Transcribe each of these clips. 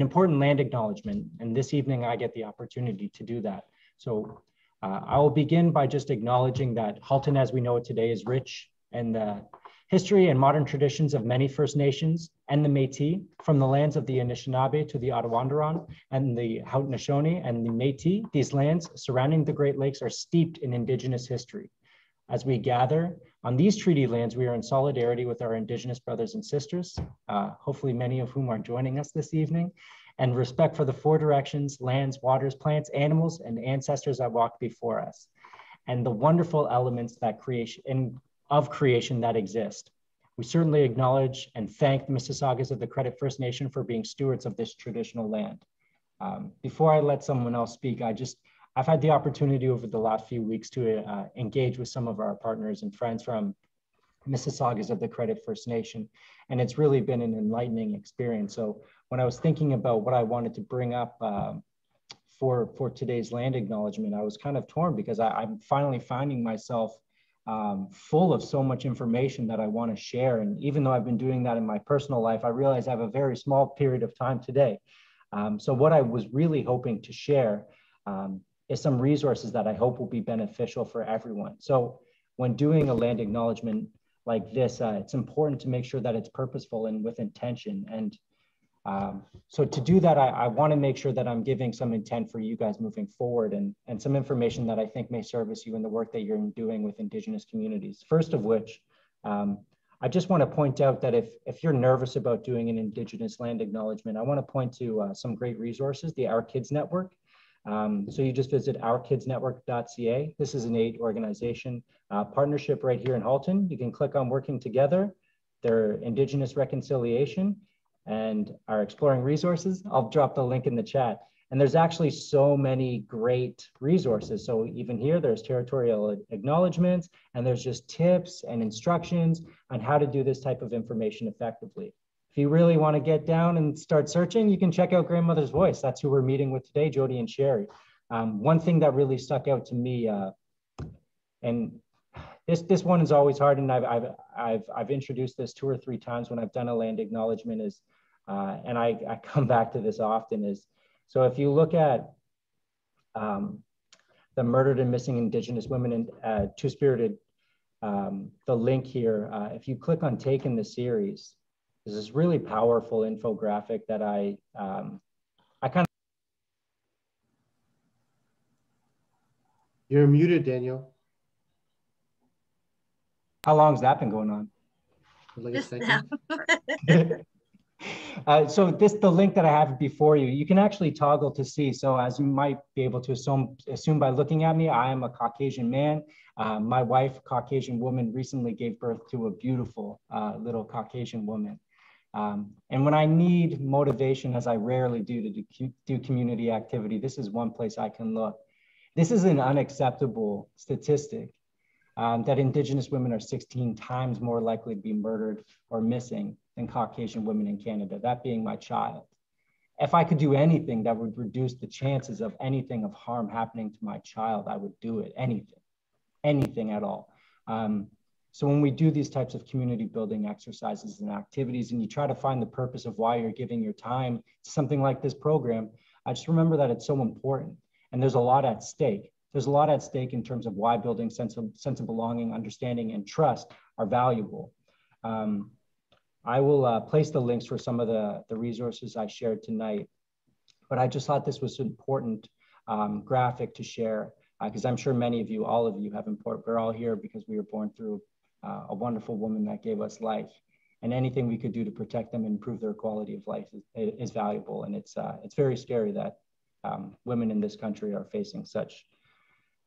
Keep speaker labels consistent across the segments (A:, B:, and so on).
A: important land acknowledgement. And this evening I get the opportunity to do that. So uh, I will begin by just acknowledging that Halton as we know it today is rich in the history and modern traditions of many First Nations and the Métis, from the lands of the Anishinaabe to the Attawandaron and the Haudenosaunee and the Métis, these lands surrounding the Great Lakes are steeped in Indigenous history. As we gather on these treaty lands, we are in solidarity with our Indigenous brothers and sisters, uh, hopefully many of whom are joining us this evening, and respect for the four directions, lands, waters, plants, animals, and ancestors that walked before us, and the wonderful elements that creation in, of creation that exist. We certainly acknowledge and thank the Mississaugas of the Credit First Nation for being stewards of this traditional land. Um, before I let someone else speak, I just I've had the opportunity over the last few weeks to uh, engage with some of our partners and friends from Mississaugas of the Credit First Nation, and it's really been an enlightening experience. So when I was thinking about what I wanted to bring up uh, for for today's land acknowledgement, I was kind of torn because I, am finally finding myself um, full of so much information that I want to share. And even though I've been doing that in my personal life, I realize I have a very small period of time today. Um, so what I was really hoping to share um, is some resources that I hope will be beneficial for everyone. So when doing a land acknowledgement like this, uh, it's important to make sure that it's purposeful and with intention. And um, so to do that, I, I want to make sure that I'm giving some intent for you guys moving forward and, and some information that I think may service you in the work that you're doing with Indigenous communities. First of which, um, I just want to point out that if, if you're nervous about doing an Indigenous land acknowledgement, I want to point to uh, some great resources, the Our Kids Network. Um, so you just visit ourkidsnetwork.ca. This is an aid organization uh, partnership right here in Halton. You can click on working together, their Indigenous reconciliation and our exploring resources. I'll drop the link in the chat. And there's actually so many great resources. So even here, there's territorial acknowledgements and there's just tips and instructions on how to do this type of information effectively. If you really want to get down and start searching, you can check out Grandmother's Voice. That's who we're meeting with today, Jody and Sherry. Um, one thing that really stuck out to me, uh, and this this one is always hard, and I've, I've I've I've introduced this two or three times when I've done a land acknowledgement. Is uh, and I, I come back to this often. Is so if you look at um, the murdered and missing Indigenous women and uh, Two Spirited, um, the link here. Uh, if you click on Take in the series, there's this really powerful infographic that I, um, I kind of.
B: You're muted, Daniel.
A: How long has that been going on?
B: Like a second.
A: Uh, so this the link that I have before you. You can actually toggle to see. So as you might be able to assume, assume by looking at me, I am a Caucasian man. Uh, my wife, Caucasian woman, recently gave birth to a beautiful uh, little Caucasian woman. Um, and when I need motivation, as I rarely do to do, do community activity, this is one place I can look. This is an unacceptable statistic um, that Indigenous women are 16 times more likely to be murdered or missing than Caucasian women in Canada, that being my child. If I could do anything that would reduce the chances of anything of harm happening to my child, I would do it, anything, anything at all. Um, so when we do these types of community building exercises and activities, and you try to find the purpose of why you're giving your time to something like this program, I just remember that it's so important. And there's a lot at stake. There's a lot at stake in terms of why building sense of, sense of belonging, understanding, and trust are valuable. Um, I will uh, place the links for some of the, the resources I shared tonight, but I just thought this was an important um, graphic to share because uh, I'm sure many of you, all of you have important, we're all here because we were born through uh, a wonderful woman that gave us life. And anything we could do to protect them and improve their quality of life is, is valuable. And it's, uh, it's very scary that um, women in this country are facing such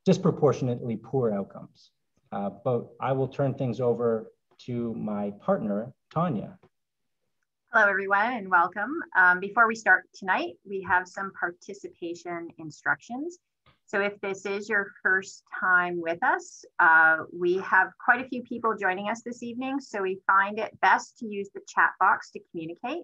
A: disproportionately poor outcomes. Uh, but I will turn things over to my partner, Tanya.
C: Hello, everyone, and welcome. Um, before we start tonight, we have some participation instructions. So if this is your first time with us, uh, we have quite a few people joining us this evening, so we find it best to use the chat box to communicate.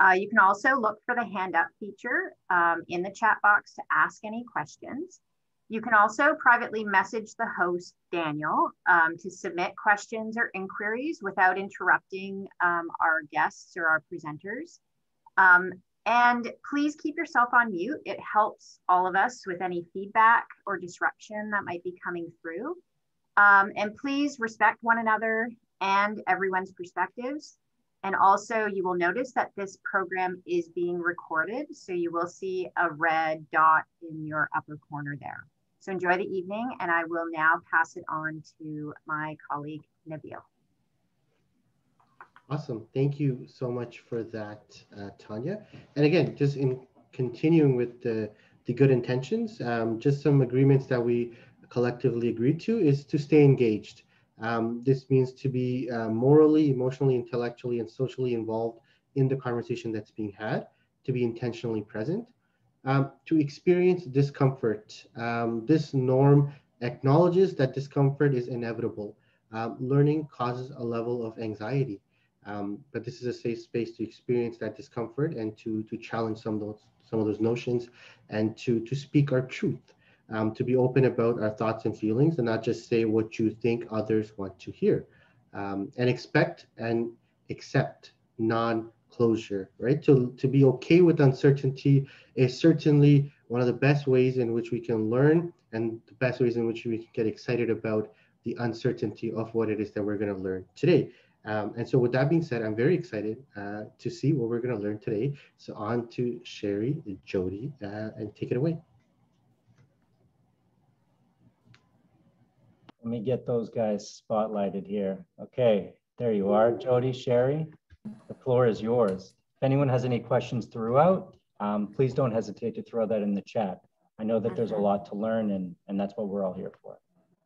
C: Uh, you can also look for the hand up feature um, in the chat box to ask any questions. You can also privately message the host, Daniel, um, to submit questions or inquiries without interrupting um, our guests or our presenters. And please keep yourself on mute. It helps all of us with any feedback or disruption that might be coming through. Um, and please respect one another and everyone's perspectives. And also you will notice that this program is being recorded. So you will see a red dot in your upper corner there. So enjoy the evening and I will now pass it on to my colleague, Nabil.
B: Awesome. Thank you so much for that, uh, Tanya. And again, just in continuing with the, the good intentions, um, just some agreements that we collectively agreed to is to stay engaged. Um, this means to be uh, morally, emotionally, intellectually, and socially involved in the conversation that's being had, to be intentionally present, um, to experience discomfort. Um, this norm acknowledges that discomfort is inevitable. Um, learning causes a level of anxiety. Um, but this is a safe space to experience that discomfort and to, to challenge some of those, some of those notions and to, to speak our truth, um, to be open about our thoughts and feelings and not just say what you think others want to hear. Um, and expect and accept non-closure, right? To, to be okay with uncertainty is certainly one of the best ways in which we can learn and the best ways in which we can get excited about the uncertainty of what it is that we're going to learn today. Um, and so with that being said, I'm very excited uh, to see what we're going to learn today. So on to Sherry, and Jody, uh, and take it away.
A: Let me get those guys spotlighted here. Okay, there you are, Jody, Sherry. The floor is yours. If anyone has any questions throughout, um, please don't hesitate to throw that in the chat. I know that there's a lot to learn and, and that's what we're all here for.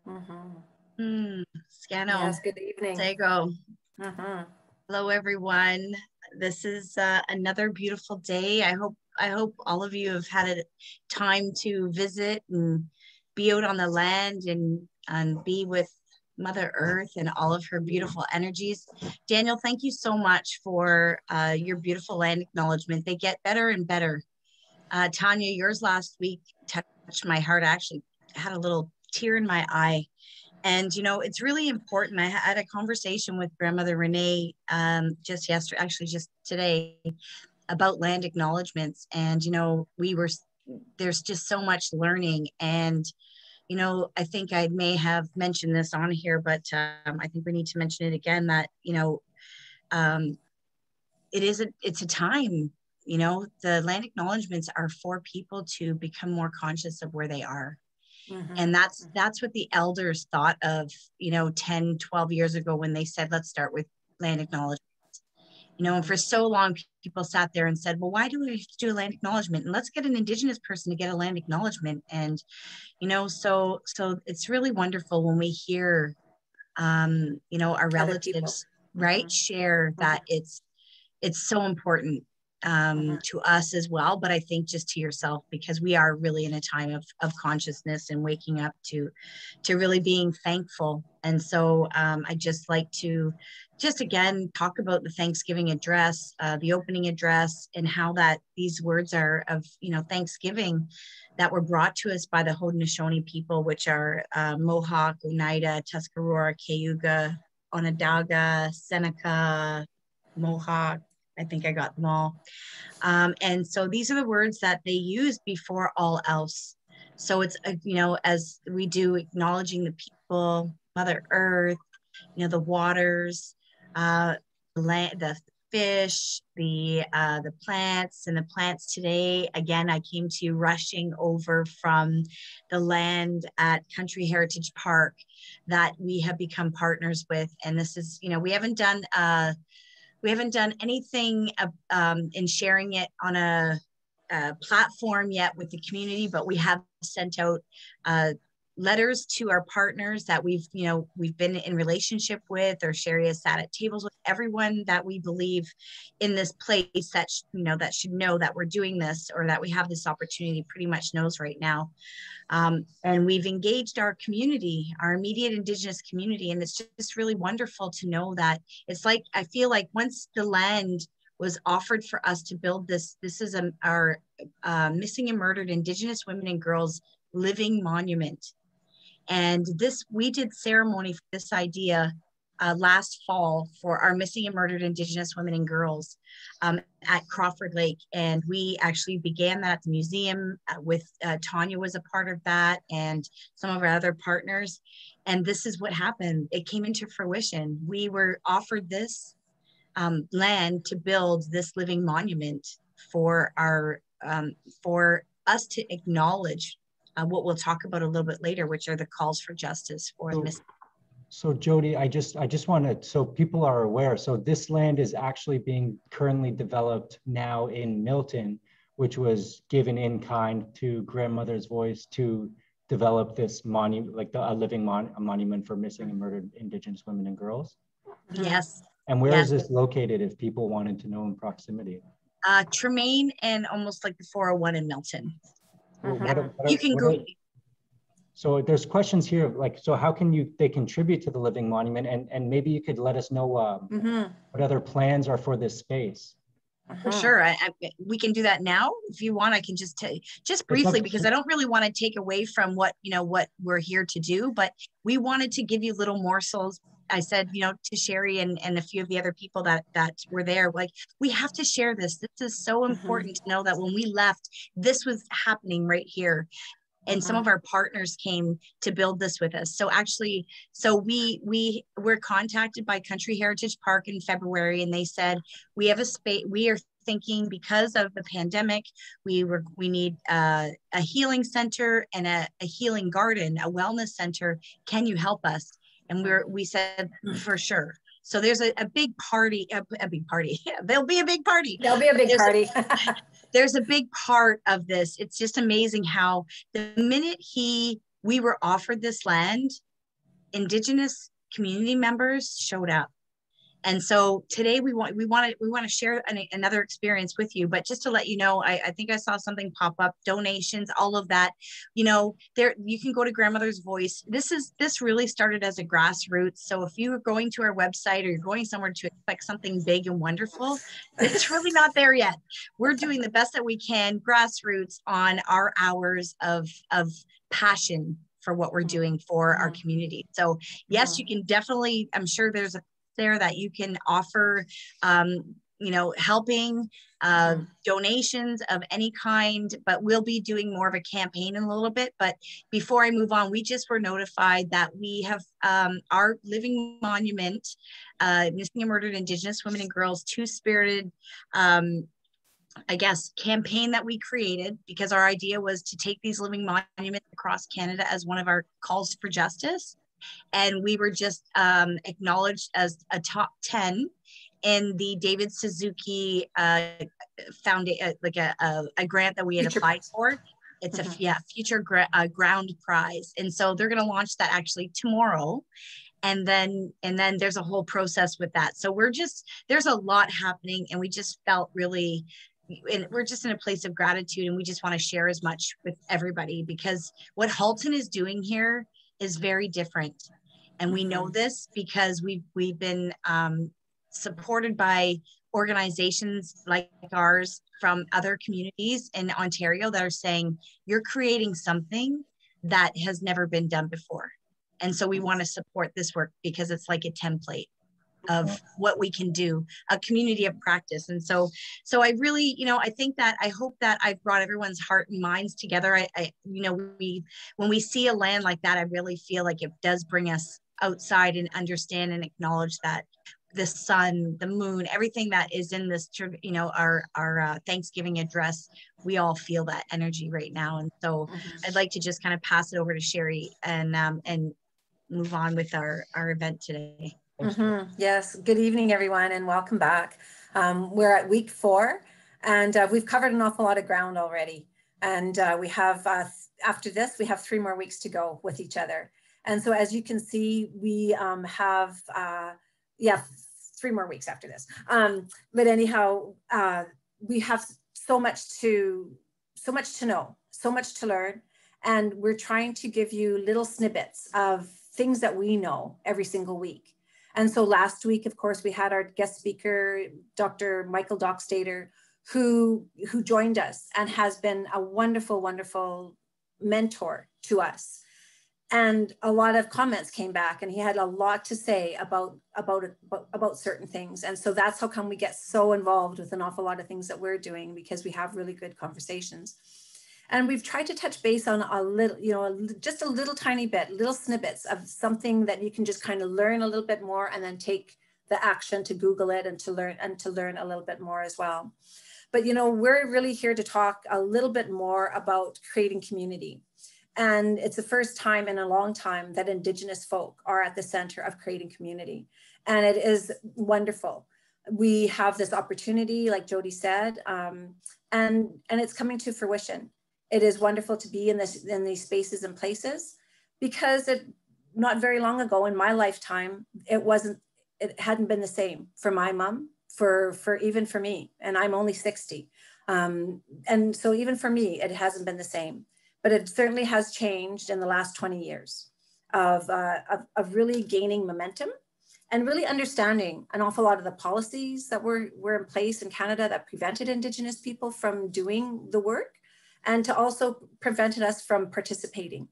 D: Mm -hmm.
E: Mm, Scano.
D: Yes, good evening.
E: Sego. Uh-huh. Hello, everyone. This is uh, another beautiful day. I hope I hope all of you have had a time to visit and be out on the land and and be with Mother Earth and all of her beautiful energies. Daniel, thank you so much for uh, your beautiful land acknowledgement. They get better and better. Uh, Tanya, yours last week touched my heart. I actually had a little tear in my eye and, you know, it's really important. I had a conversation with grandmother Renee um, just yesterday, actually just today, about land acknowledgements. And, you know, we were, there's just so much learning. And, you know, I think I may have mentioned this on here, but um, I think we need to mention it again that, you know, um, it is a, it's a time, you know, the land acknowledgements are for people to become more conscious of where they are Mm-hmm. And that's that's what the elders thought of, you know, 10, 12 years ago when they said, let's start with land acknowledgement. You know, and for so long, people sat there and said, well, why do we have to do a land acknowledgement? And let's get an indigenous person to get a land acknowledgement. And, you know, so so it's really wonderful when we hear um, you know, our relatives, right, mm-hmm. share that mm-hmm. it's it's so important um, mm-hmm. to us as well, but I think just to yourself because we are really in a time of, of consciousness and waking up to to really being thankful. And so um, I just like to just again talk about the Thanksgiving address, uh, the opening address, and how that these words are of you know Thanksgiving that were brought to us by the Haudenosaunee people, which are uh, Mohawk, Oneida, Tuscarora, Cayuga, Onondaga, Seneca, Mohawk, I think I got them all. Um, and so these are the words that they use before all else. So it's, uh, you know, as we do acknowledging the people, Mother Earth, you know, the waters, uh, land, the fish, the uh, the plants, and the plants today. Again, I came to you rushing over from the land at Country Heritage Park that we have become partners with, and this is, you know, we haven't done. Uh, we haven't done anything um, in sharing it on a, a, platform yet with the community, but we have sent out uh, letters to our partners that we've, you know, we've been in relationship with, or Sherry has sat at tables with everyone that we believe in this place that, you know, that should know that we're doing this or that we have this opportunity pretty much knows right now. Um, and we've engaged our community, our immediate Indigenous community. And it's just really wonderful to know that it's like, I feel like once the land was offered for us to build this, this is a, our uh, missing and murdered Indigenous women and girls living monument and this, we did ceremony for this idea uh, last fall for our missing and murdered Indigenous women and girls um, at Crawford Lake. And we actually began that at the museum uh, with uh, Tanya was a part of that and some of our other partners. And this is what happened. It came into fruition. We were offered this um, land to build this living monument for our um, for us to acknowledge uh, what we'll talk about a little bit later, which are the calls for justice for so, missing
A: so Jody, I just I just want to so people are aware. So this land is actually being currently developed now in Milton, which was given in kind to Grandmother's Voice to develop this monument, like the, a living mon- a monument for missing and murdered Indigenous women and girls.
E: Yes.
A: And where is this located? If people wanted to know in proximity.
E: Uh, Tremaine and almost like the 401 in Milton. Well, what, what, you can go.
A: So there's questions here, like, so how can you, they contribute to the living monument and, and maybe you could let us know um, mm-hmm. what other plans are for this space.
E: For uh-huh. sure. I, I, we can do that now. If you want, I can just tell just briefly because I don't really want to take away from what, you know, what we're here to do, but we wanted to give you little morsels. I said, you know, to Sherry and, and a few of the other people that, that were there, like, we have to share this. This is so mm-hmm. important mm-hmm. to know that when we left, this was happening right here and some uh-huh. of our partners came to build this with us so actually so we we were contacted by country heritage park in february and they said we have a space we are thinking because of the pandemic we were we need uh, a healing center and a, a healing garden a wellness center can you help us and we're we said mm, for sure so there's a, a big party, a, a big party. Yeah, there'll be a big party.
D: There'll be a big
E: there's
D: party.
E: A, there's a big part of this. It's just amazing how the minute he we were offered this land, indigenous community members showed up and so today we want we want to we want to share an, another experience with you but just to let you know I, I think i saw something pop up donations all of that. You know there you can go to grandmother's voice. This is this really started as a grassroots. So if you are going to our website or you're going somewhere to expect something big and wonderful it's really not there yet. We're doing the best that we can grassroots on our hours of of passion for what we're doing for our mm-hmm. community. So yes, you can definitely, I'm sure there's a there that you can offer um, you know helping uh, mm-hmm. donations of any kind but we'll be doing more of a campaign in a little bit but before i move on we just were notified that we have um, our living monument uh, missing and murdered indigenous women and girls two spirited um, I guess, campaign that we created because our idea was to take these living monuments across Canada as one of our calls for justice and we were just um, acknowledged as a top 10 in the David Suzuki uh, found uh, like a, a, a, grant that we had future applied for. It's mm-hmm. a yeah future gra- uh, ground prize, and so they're going to launch that actually tomorrow, and then and then there's a whole process with that. So we're just there's a lot happening, and we just felt really and we're just in a place of gratitude and we just want to share as much with everybody because what Halton is doing here is very different. And we know mm-hmm. this because we've, we've been um, supported by organizations like ours from other communities in Ontario that are saying, you're creating something that has never been done before. And so we want to support this work because it's like a template of what we can do a community of practice. And so so i really you know i think that i hope that i've brought everyone's heart and minds together. I, I you know we when we see a land like that i really feel like it does bring us outside and understand and acknowledge that the sun the moon everything that is in this you know our our uh, thanksgiving address we all feel that energy right now. And so mm-hmm. i'd like to just kind of pass it over to sherry and um and move on with our our event today
D: Mm-hmm. Yes. Good evening, everyone, and welcome back. Um, we're at week four, and uh, we've covered an awful lot of ground already. And uh, we have, uh, after this, we have three more weeks to go with each other. And so, as you can see, we um, have, uh, yeah, three more weeks after this. Um, but anyhow, uh, we have so much to, so much to know, so much to learn, and we're trying to give you little snippets of things that we know every single week. And so last week, of course, we had our guest speaker, Dr. Michael Doxtater, who, who joined us and has been a wonderful, wonderful mentor to us. and a lot of comments came back and he had a lot to say about about about, about certain things and so that's how come we get so involved with an awful lot of things that we're doing because we have really good conversations and we've tried to touch base on a little you know just a little tiny bit little snippets of something that you can just kind of learn a little bit more and then take the action to google it and to learn and to learn a little bit more as well but you know we're really here to talk a little bit more about creating community and it's the first time in a long time that Indigenous folk are at the center of creating community. And it is wonderful. We have this opportunity, like Jody said, um, and, and it's coming to fruition. It is wonderful to be in, this, in these spaces and places because it, not very long ago in my lifetime, it wasn't, it hadn't been the same for my mom, for, for even for me, and I'm only 60. Um, and so even for me, it hasn't been the same but it certainly has changed in the last 20 years of, uh, of, of, really gaining momentum and really understanding an awful lot of the policies that were, were in place in Canada that prevented Indigenous people from doing the work and to also prevented us from participating.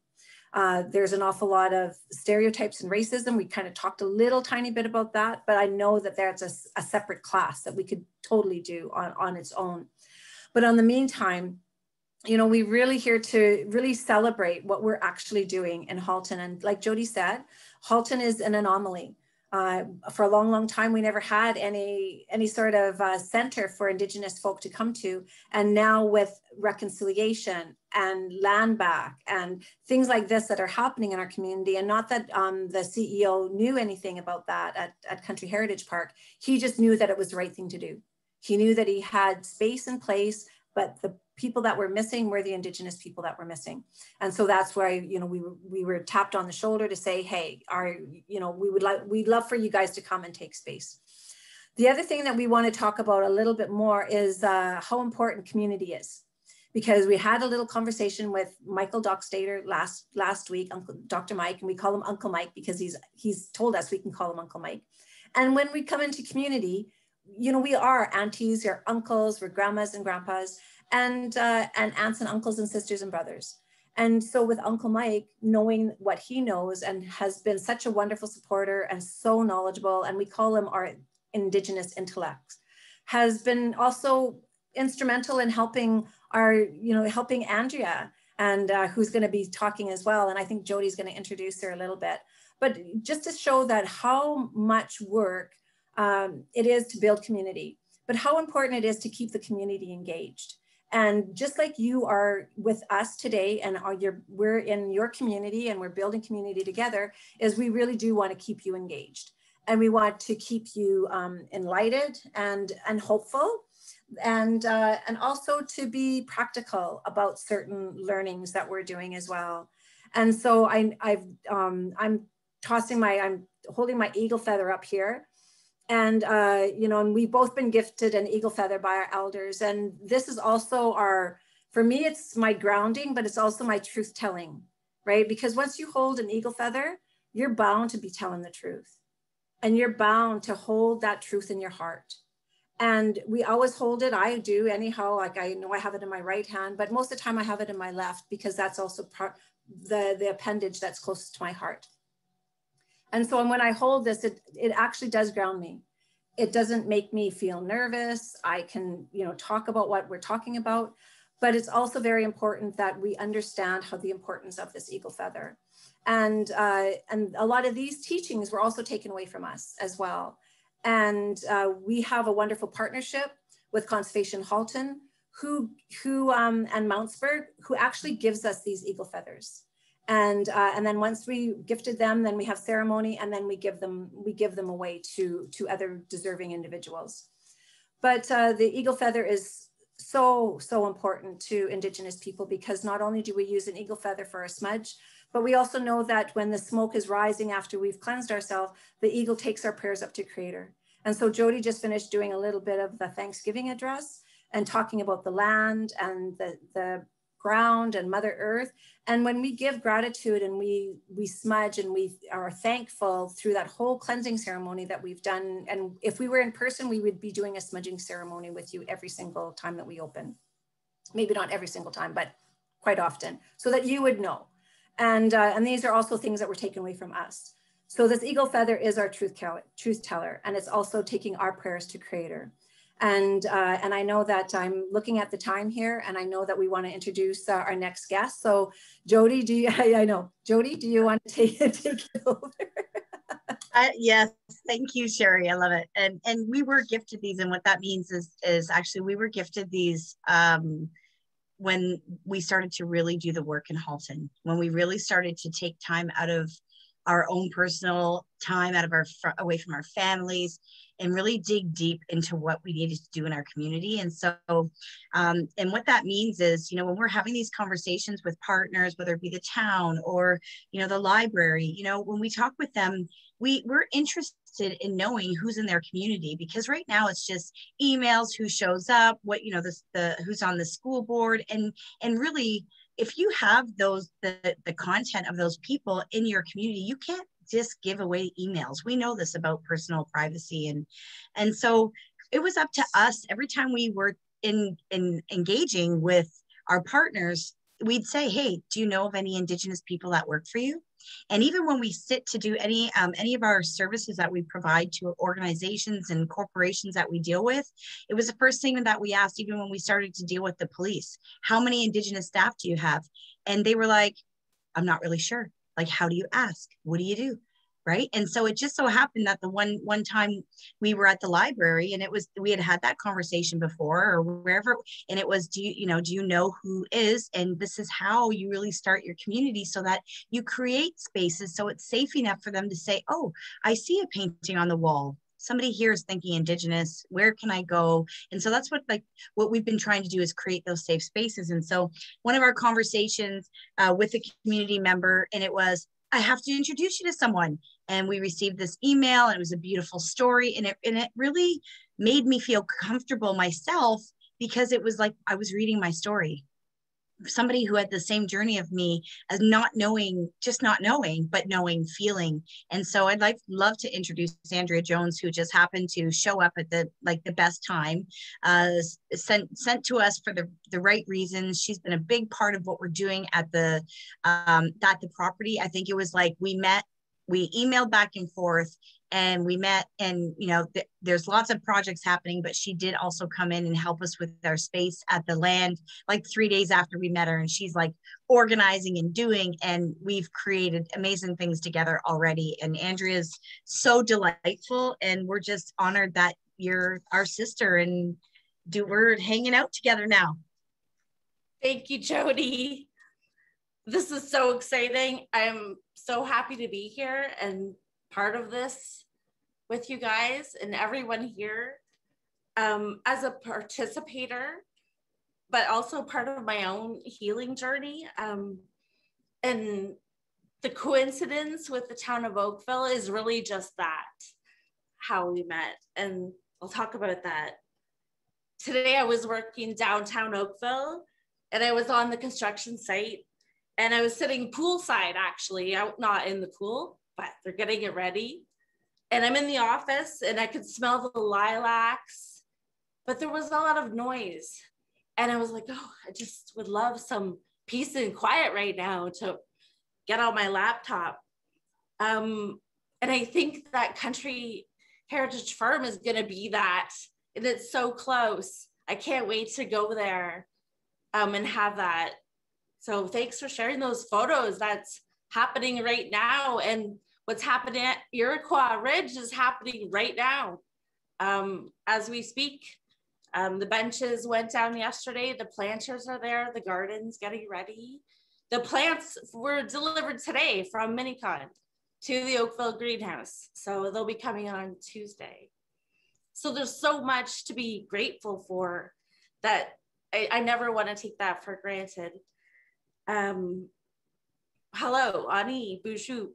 D: Uh, there's an awful lot of stereotypes and racism. We kind of talked a little tiny bit about that, but I know that there's a, a separate class that we could totally do on, on its own. But on the meantime, you know, we really here to really celebrate what we're actually doing in Halton. And like Jody said, Halton is an anomaly. Uh, for a long, long time, we never had any any sort of uh, center for Indigenous folk to come to, and now with reconciliation and land back and things like this that are happening in our community, and not that um, the CEO knew anything about that at, at Country Heritage Park, he just knew that it was the right thing to do. He knew that he had space in place, but the people that were missing were the indigenous people that were missing and so that's why you know we were we were tapped on the shoulder to say hey are you know we would like we'd love for you guys to come and take space the other thing that we want to talk about a little bit more is uh, how important community is because we had a little conversation with Michael Doxtater last last week, Uncle Dr. Mike, and we call him Uncle Mike because he's he's told us we can call him Uncle Mike. And when we come into community, you know, we are aunties, we're uncles, we're grandmas and grandpas, and uh, and aunts and uncles and sisters and brothers. And so with Uncle Mike, knowing what he knows and has been such a wonderful supporter and so knowledgeable, and we call him our indigenous intellect, has been also instrumental in helping our, you know, helping Andrea and uh, who's going to be talking as well. And I think Jody's going to introduce her a little bit. But just to show that how much work um, it is to build community, but how important it is to keep the community engaged. And just like you are with us today and your, we're in your community and we're building community together, is we really do want to keep you engaged. And we want to keep you um, enlightened and, and hopeful and, uh, and also to be practical about certain learnings that we're doing as well. And so I, I've, um, I'm tossing my, I'm holding my eagle feather up here and uh, you know, and we've both been gifted an eagle feather by our elders. And this is also our, for me, it's my grounding, but it's also my truth telling, right? Because once you hold an eagle feather, you're bound to be telling the truth, and you're bound to hold that truth in your heart. And we always hold it. I do anyhow. Like I know I have it in my right hand, but most of the time I have it in my left because that's also part the the appendage that's closest to my heart. And so when I hold this, it, it actually does ground me. It doesn't make me feel nervous. I can, you know, talk about what we're talking about, but it's also very important that we understand how the importance of this eagle feather. And, uh, and a lot of these teachings were also taken away from us as well. And uh, we have a wonderful partnership with Conservation Halton, who, who um, and Mountsberg, who actually gives us these eagle feathers and uh, and then once we gifted them then we have ceremony and then we give them we give them away to to other deserving individuals. But uh, the eagle feather is so so important to indigenous people because not only do we use an eagle feather for a smudge but we also know that when the smoke is rising after we've cleansed ourselves the eagle takes our prayers up to creator. And so jody just finished doing a little bit of the thanksgiving address and talking about the land and the the ground and mother earth and when we give gratitude and we we smudge and we are thankful through that whole cleansing ceremony that we've done and if we were in person we would be doing a smudging ceremony with you every single time that we open maybe not every single time but quite often so that you would know And, uh, and these are also things that were taken away from us. So this eagle feather is our truth, truth teller, and it's also taking our prayers to creator. And, uh, and I know that I'm looking at the time here and I know that we want to introduce uh, our next guest. So Jody, do you, I, I know, Jody, do you want to take, take it over?
E: Uh, yes, thank you, Sherry. I love it. And and we were gifted these, and what that means is is actually we were gifted these um, when we started to really do the work in Halton. When we really started to take time out of our own personal time, out of our away from our families, and really dig deep into what we needed to do in our community. And so, um, and what that means is, you know, when we're having these conversations with partners, whether it be the town or, you know, the library, you know, when we talk with them, we we're interested in knowing who's in their community because right now it's just emails, who shows up, what, you know, the, the who's on the school board and, and really, if you have those the, the content of those people in your community you can't just give away emails. We know this about personal privacy and and so it was up to us every time we were in in engaging with our partners we'd say hey do you know of any indigenous people that work for you? And even when we sit to do any um, any of our services that we provide to organizations and corporations that we deal with it was the first thing that we asked even when we started to deal with the police how many indigenous staff do you have? And they were like i'm not really sure like how do you ask? What do you do? Right? And so it just so happened that the one one time we were at the library and it was we had had that conversation before or wherever and it was do you you know do you know who is? And this is how you really start your community so that you create spaces so it's safe enough for them to say oh i see a painting on the wall somebody here is thinking indigenous where can i go? And so that's what like what we've been trying to do is create those safe spaces. And so one of our conversations uh, with a community member and it was i have to introduce you to someone. And we received this email and it was a beautiful story and it, and it really made me feel comfortable myself because it was like i was reading my story somebody who had the same journey of me as not knowing just not knowing but knowing feeling. And so i'd like love to introduce andrea jones who just happened to show up at the like the best time uh sent sent to us for the the right reasons. She's been a big part of what we're doing at the um at the property. I think it was like we met we emailed back and forth and we met and you know th- there's lots of projects happening but she did also come in and help us with our space at the land like three days after we met her and she's like organizing and doing and we've created amazing things together already and andrea's so delightful and we're just honored that you're our sister and do we're hanging out together now.
F: Thank you jody. This is so exciting. I'm so happy to be here and part of this with you guys and everyone here um, as a participator, but also part of my own healing journey. Um, and the coincidence with the town of Oakville is really just that how we met. And I'll talk about that. Today I was working downtown Oakville and I was on the construction site and I was sitting poolside actually, out not in the pool, but they're getting it ready. And I'm in the office and I could smell the lilacs, but there was a lot of noise. And I was like, oh, I just would love some peace and quiet right now to get on my laptop. Um, and I think that Country Heritage Farm is going to be that. And it's so close. I can't wait to go there um, and have that. So thanks for sharing those photos. That's happening right now. And what's happening at Iroquois Ridge is happening right now. Um, as we speak, um, the benches went down yesterday. The planters are there. The garden's getting ready. The plants were delivered today from Minicon to the Oakville greenhouse. So they'll be coming on Tuesday. So there's so much to be grateful for that I, I never want to take that for granted. Um, hello, Ani, Bushu,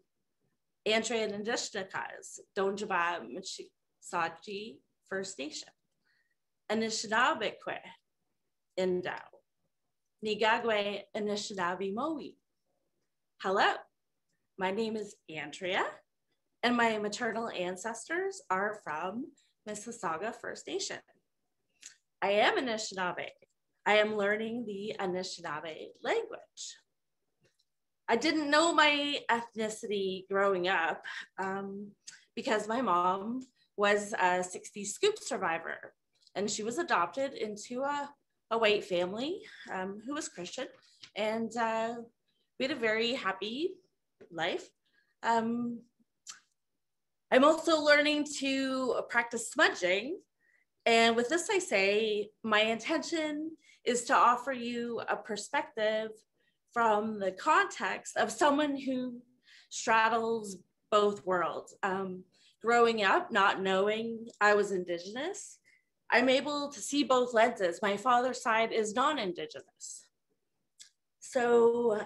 F: Andrea Nandishnakas, Donjaba Michisaji First Nation, Anishinaabekwe, Indau, Nigagwe Anishinaabe Mowi. Hello, my name is Andrea, and my maternal ancestors are from Mississauga First Nation. I am Anishinaabe, I am learning the Anishinaabe language. I didn't know my ethnicity growing up um, because my mom was a 60 scoop survivor and she was adopted into a, a white family um, who was Christian. And uh, we had a very happy life. Um, I'm also learning to practice smudging. And with this, I say my intention is to offer you a perspective from the context of someone who straddles both worlds. Um, growing up, not knowing I was Indigenous, I'm able to see both lenses. My father's side is non Indigenous. So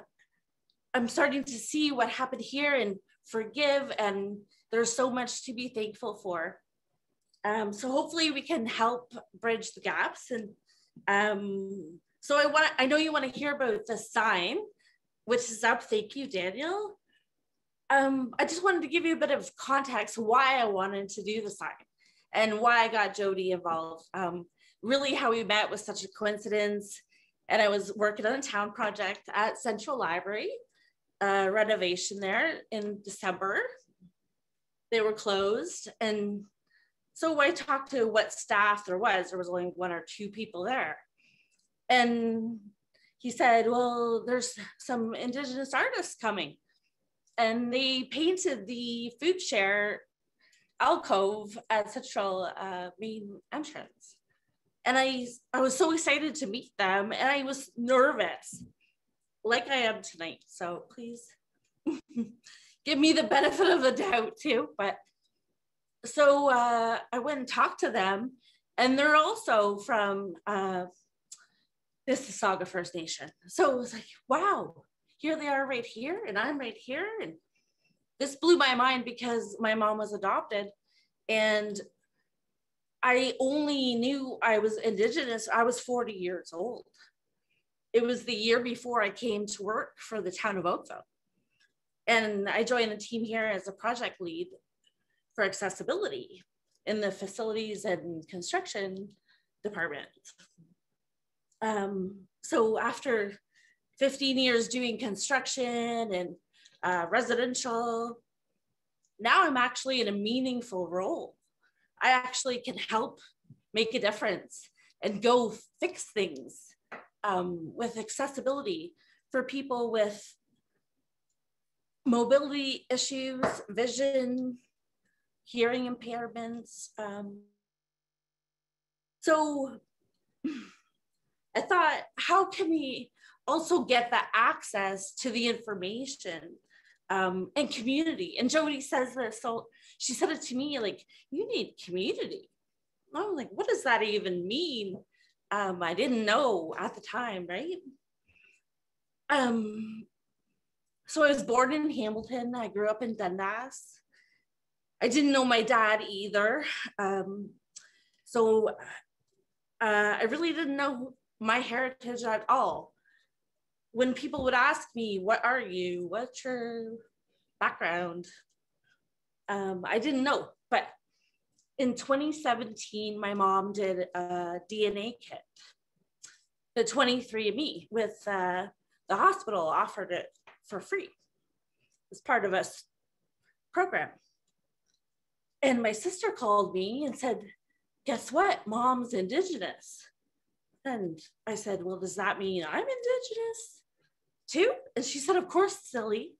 F: I'm starting to see what happened here and forgive, and there's so much to be thankful for. Um, so hopefully we can help bridge the gaps. And um, so I want I know you want to hear about the sign, which is up. Thank you, Daniel. Um, I just wanted to give you a bit of context why I wanted to do the sign and why I got Jody involved. Um, really, how we met was such a coincidence. And I was working on a town project at Central Library, uh, renovation there in December. They were closed. And so I talked to what staff there was. There was only one or two people there. And he said, Well, there's some Indigenous artists coming. And they painted the food share alcove at Central uh, main entrance. And I, I was so excited to meet them and I was nervous, like I am tonight. So please give me the benefit of the doubt too. But so uh, I went and talked to them and they're also from uh, Mississauga First Nation. So it was like, wow, here they are right here and I'm right here. And this blew my mind because my mom was adopted and I only knew I was Indigenous, I was 40 years old. It was the year before I came to work for the town of Oakville. And I joined the team here as a project lead for accessibility in the facilities and construction department. Um, so after 15 years doing construction and uh, residential. Now I'm actually in a meaningful role. I actually can help make a difference and go fix things um, with accessibility for people with mobility issues, vision, hearing impairments. Um, so I thought, how can we also get the access to the information um, and community. And Jody says this, so she said it to me like, you need community. And I'm like, what does that even mean? Um, I didn't know at the time, right? Um, so I was born in Hamilton. I grew up in Dundas. I didn't know my dad either. Um, so uh, I really didn't know my heritage at all when people would ask me, What are you? What's your background? Um, I didn't know. But in 2017, my mom did a DNA kit, the 23andMe, with uh, the hospital offered it for free as part of a program. And my sister called me and said, Guess what? Mom's Indigenous. And I said, Well, does that mean I'm Indigenous? too? And she said, Of course, silly.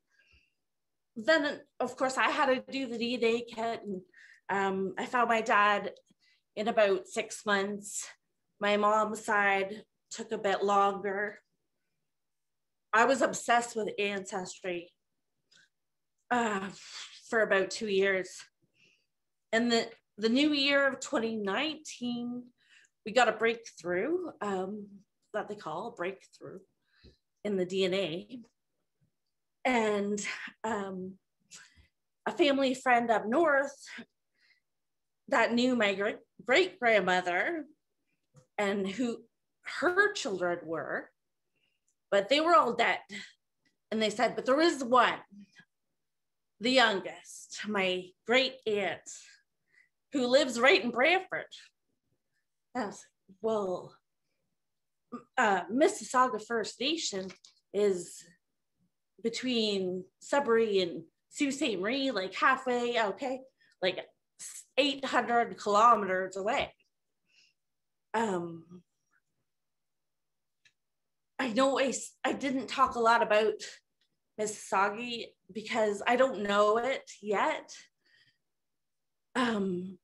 F: Then, of course, I had to do the DNA kit. And um, I found my dad in about six months. My mom's side took a bit longer. I was obsessed with ancestry uh, for about two years. And the, the new year of 2019, we got a breakthrough um, that they call a breakthrough in the DNA. And um, a family friend up north that knew my great great grandmother and who her children were, but they were all dead. And they said, but there is one, the youngest, my great aunt, who lives right in Brantford. Like, well, uh, Mississauga First Nation is between Sudbury and Sault Ste. Marie, like halfway, okay, like 800 kilometers away. Um, I know I, I didn't talk a lot about Mississauga because I don't know it yet. Um,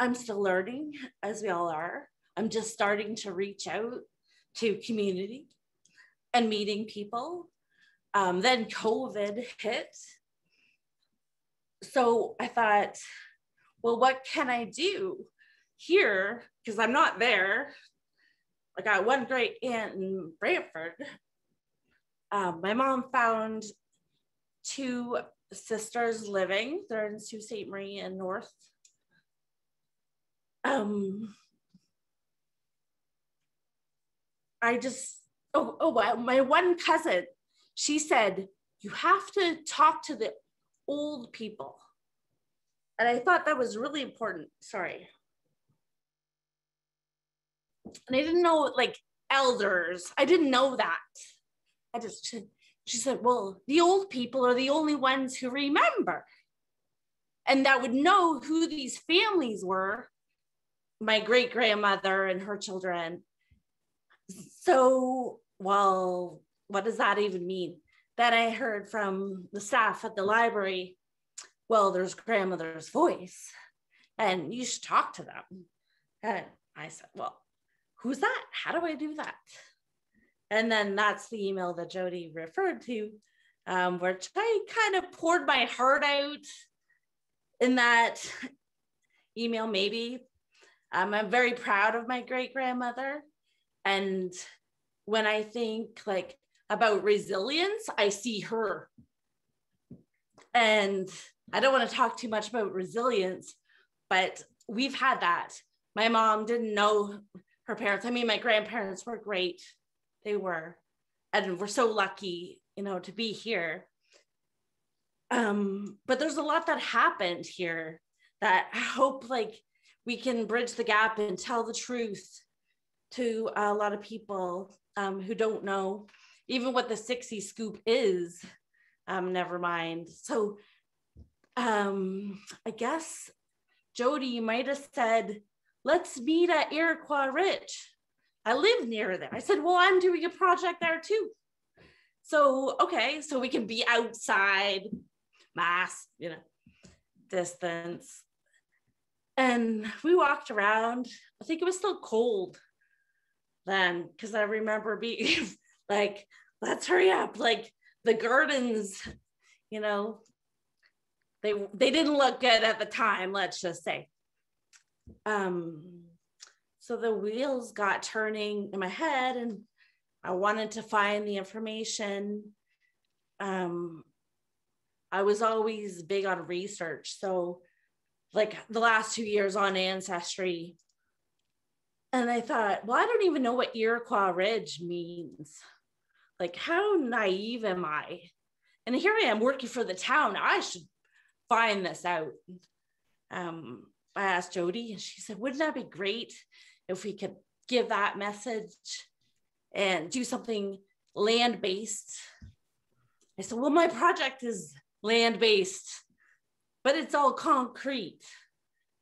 F: I'm still learning, as we all are. I'm just starting to reach out to community and meeting people. Um, then COVID hit. So I thought, well, what can I do here? Because I'm not there. I got one great aunt in Brantford. Um, my mom found two sisters living. They're in Sault Ste. Marie and North. Um, I just, oh, oh. My one cousin, she said, you have to talk to the old people. And I thought that was really important. Sorry. And I didn't know like elders. I didn't know that. I just, she said, well, the old people are the only ones who remember and that would know who these families were my great grandmother and her children. So, well, what does that even mean? Then I heard from the staff at the library, well, there's grandmother's voice and you should talk to them. And I said, well, who's that? How do I do that? And then that's the email that Jody referred to, um, which I kind of poured my heart out in that email, maybe. Um, I'm very proud of my great grandmother. And when I think like about resilience, I see her. And I don't want to talk too much about resilience, but we've had that. My mom didn't know her parents. I mean, my grandparents were great. They were. And we're so lucky, you know, to be here. Um, but there's a lot that happened here that I hope like we can bridge the gap and tell the truth to a lot of people um, who don't know even what the 60 scoop is. Um, never mind. So um, I guess, Jody, you might have said, let's meet at Iroquois Ridge. I live near there. I said, well, I'm doing a project there too. So, okay, so we can be outside, mask, you know, distance. And we walked around. I think it was still cold then because I remember being like, let's hurry up. Like the gardens, you know, they they didn't look good at the time, let's just say. Um, so the wheels got turning in my head and I wanted to find the information. Um, I was always big on research. So like the last two years on Ancestry. And I thought, well, I don't even know what Iroquois Ridge means. Like, how naive am I? And here I am working for the town. I should find this out. Um, I asked Jody, and she said, wouldn't that be great if we could give that message and do something land based? I said, well, my project is land based but it's all concrete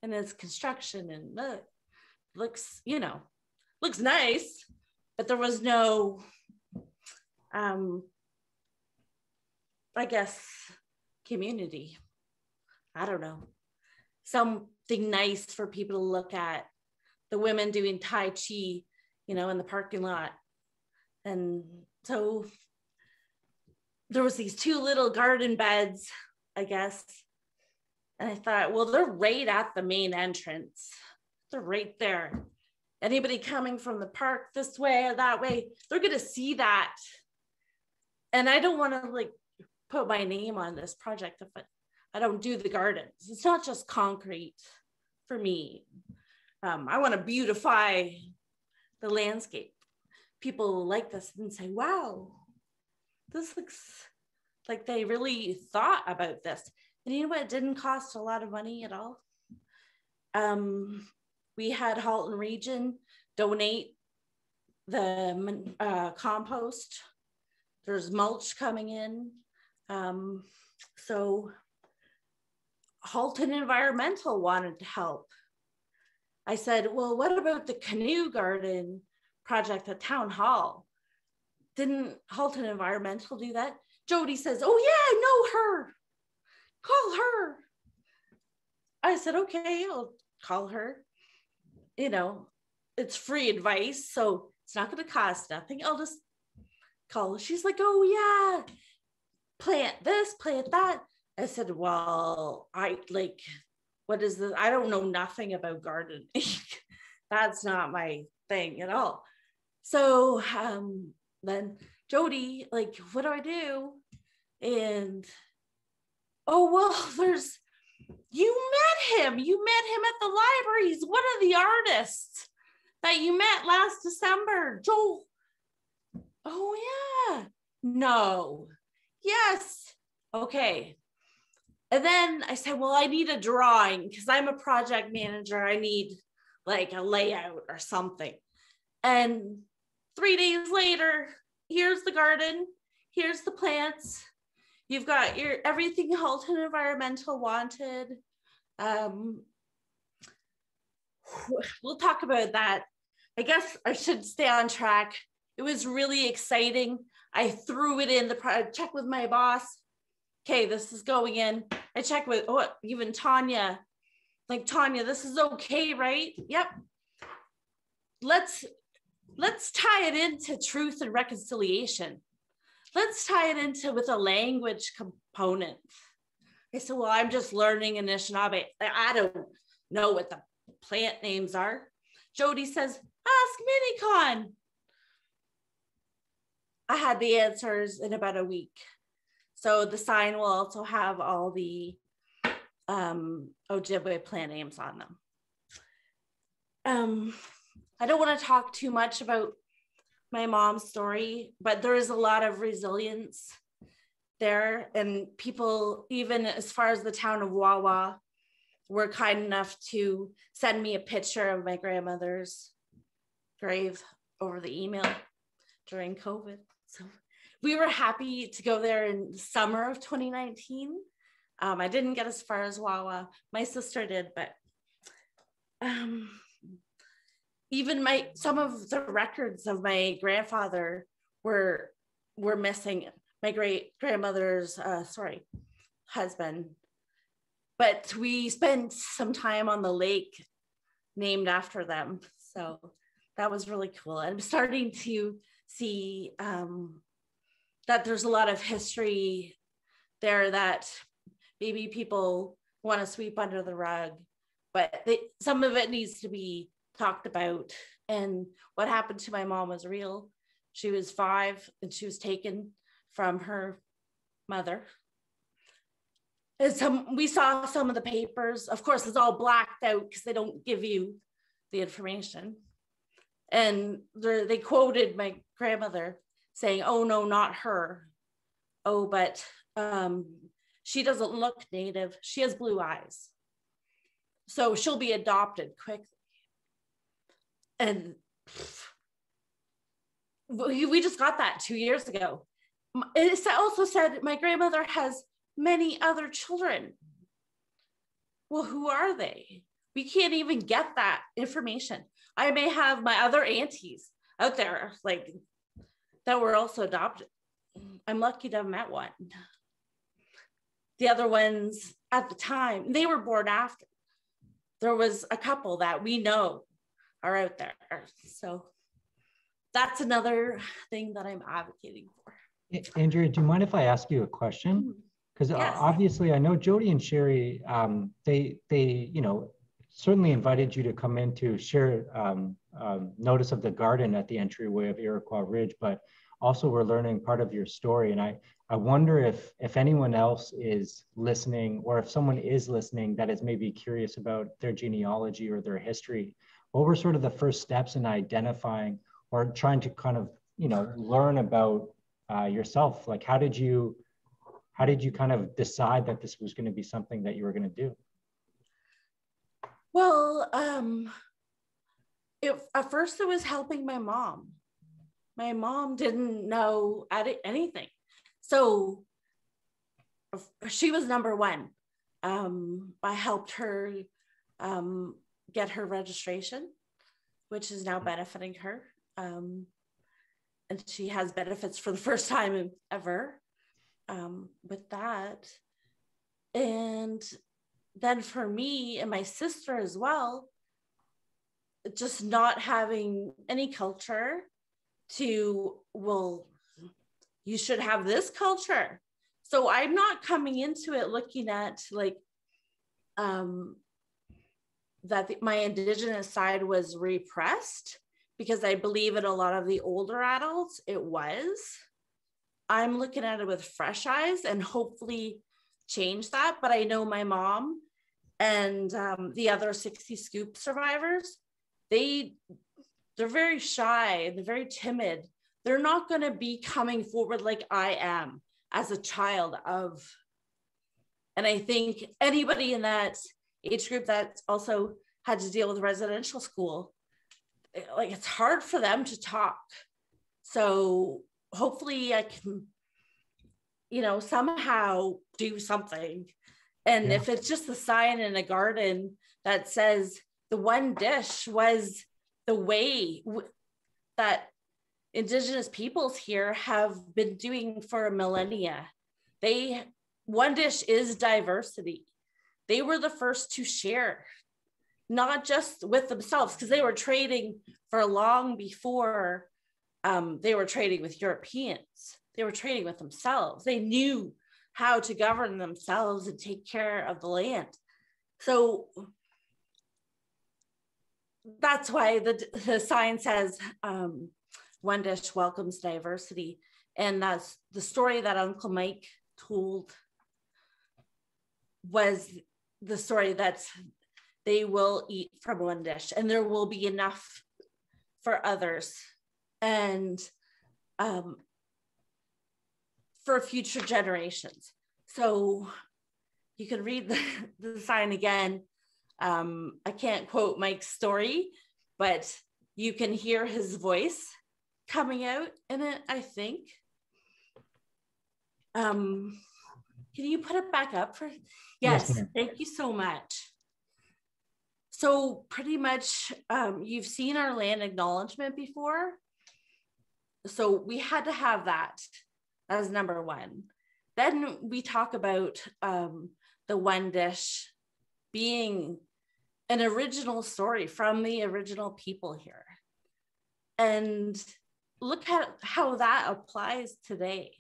F: and it's construction and look, looks, you know, looks nice, but there was no, um, I guess, community. I don't know, something nice for people to look at. The women doing Tai Chi, you know, in the parking lot. And so there was these two little garden beds, I guess, and I thought, well, they're right at the main entrance. They're right there. Anybody coming from the park this way or that way, they're going to see that. And I don't want to like put my name on this project if I don't do the gardens. It's not just concrete for me. Um, I want to beautify the landscape. People like this and say, wow, this looks like they really thought about this. And you know what? It didn't cost a lot of money at all. Um, we had Halton Region donate the uh, compost, there's mulch coming in. Um, so Halton Environmental wanted to help. I said, well, what about the canoe garden project at Town Hall? Didn't Halton Environmental do that? Jody says, oh yeah, I know her. Call her. I said, okay, I'll call her. You know, it's free advice, so it's not going to cost nothing. I'll just call. She's like, oh yeah, plant this, plant that. I said, well, I like, what is this? I don't know nothing about gardening. That's not my thing at all. So um, then Jody, like, what do I do? And oh well, there's you met him. You met him at the library. He's one of the artists that you met last December. Joel. Oh yeah. No. Yes. Okay. And then I said, well, I need a drawing because I'm a project manager. I need like a layout or something. And three days later, here's the garden, here's the plants. You've got your everything Halton Environmental wanted. Um, we'll talk about that. I guess I should stay on track. It was really exciting. I threw it in the check with my boss okay, this is going in. I check with oh, even Tanya, like Tanya, this is okay, right? Yep. Let's let's tie it into truth and reconciliation. Let's tie it into with a language component. I said, well, I'm just learning Anishinaabe. I don't know what the plant names are. Jody says, ask Minicon. I had the answers in about a week. So the sign will also have all the um, Ojibwe plant names on them. Um, I don't want to talk too much about my mom's story, but there is a lot of resilience there. And people, even as far as the town of Wawa, were kind enough to send me a picture of my grandmother's grave over the email during COVID. So we were happy to go there in the summer of 2019. Um, I didn't get as far as Wawa. My sister did, but um, even my some of the records of my grandfather were were missing. My great grandmother's uh, sorry husband, but we spent some time on the lake named after them. So that was really cool. I'm starting to see um, that there's a lot of history there that maybe people want to sweep under the rug, but they, some of it needs to be talked about. And what happened to my mom was real. She was five and she was taken from her mother. And some we saw some of the papers. Of course, it's all blacked out because they don't give you the information. And they quoted my grandmother saying, oh, no, not her. Oh, but um, she doesn't look native. She has blue eyes. So she'll be adopted quickly. And we just got that two years ago. It also said my grandmother has many other children. Well, who are they? We can't even get that information. I may have my other aunties out there, like that were also adopted. I'm lucky to have met one. The other ones at the time, they were born after. There was a couple that we know are out there. So that's another thing that I'm advocating for.
A: Andrea, do you mind if I ask you a question? Because mm-hmm. yes. obviously, I know Jody and Sherry, um, they they you know certainly invited you to come in to share um, um, notice of the garden at the entryway of Iroquois Ridge, but also we're learning part of your story. And I, I wonder if, if anyone else is listening or if someone is listening that is maybe curious about their genealogy or their history, what were sort of the first steps in identifying or trying to kind of, you know, learn about uh, yourself? Like, how did you, how did you kind of decide that this was going to be something that you were going to do?
F: Well, um, it, at first it was helping my mom my mom didn't know anything. So she was number one. Um, I helped her um, get her registration, which is now benefiting her. Um, and she has benefits for the first time ever um, with that. And then for me and my sister as well, just not having any culture to, well, you should have this culture. So I'm not coming into it looking at like um, that the, my indigenous side was repressed because I believe in a lot of the older adults it was. I'm looking at it with fresh eyes and hopefully change that. But I know my mom and um, the other 60 scoop survivors, they they're very shy they're very timid. They're not going to be coming forward like I am as a child of. And I think anybody in that age group that also had to deal with residential school, like it's hard for them to talk. So hopefully I can, you know, somehow do something. And yeah. if it's just a sign in a garden that says the one dish was the way that indigenous peoples here have been doing for millennia. They one dish is diversity. They were the first to share, not just with themselves, because they were trading for long before um, they were trading with Europeans. They were trading with themselves. They knew how to govern themselves and take care of the land. So that's why the, the sign says um, one dish welcomes diversity. And that's the story that Uncle Mike told was the story that's they will eat from one dish and there will be enough for others and um, for future generations. So you can read the, the sign again um, I can't quote Mike's story, but you can hear his voice coming out in it, I think. Um, can you put it back up for? Yes, yes thank you so much. So pretty much um, you've seen our land acknowledgement before. So we had to have that as number one. Then we talk about um, the one dish being an original story from the original people here. And look at how that applies today.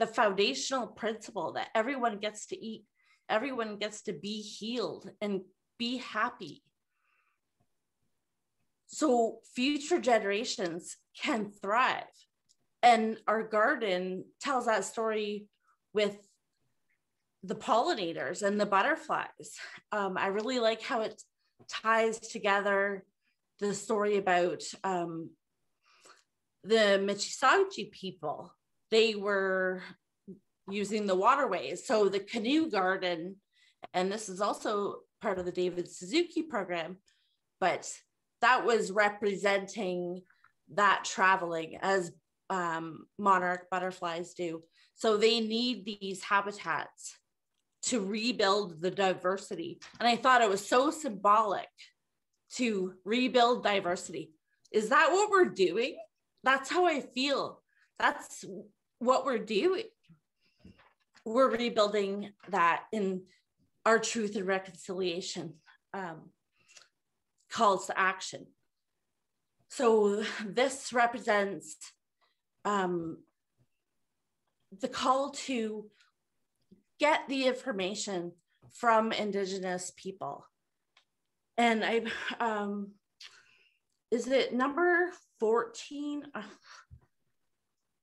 F: The foundational principle that everyone gets to eat, everyone gets to be healed and be happy. So future generations can thrive. And our garden tells that story with the pollinators and the butterflies. Um, I really like how it ties together the story about um, the Michi Saagiig people. They were using the waterways. So the canoe garden, and this is also part of the David Suzuki program, but that was representing that traveling as um, monarch butterflies do. So they need these habitats to rebuild the diversity. And I thought it was so symbolic to rebuild diversity. Is that what we're doing? That's how I feel. That's what we're doing. We're rebuilding that in our truth and reconciliation um, calls to action. So this represents um, the call to get the information from Indigenous people. And I, um, is it number 14?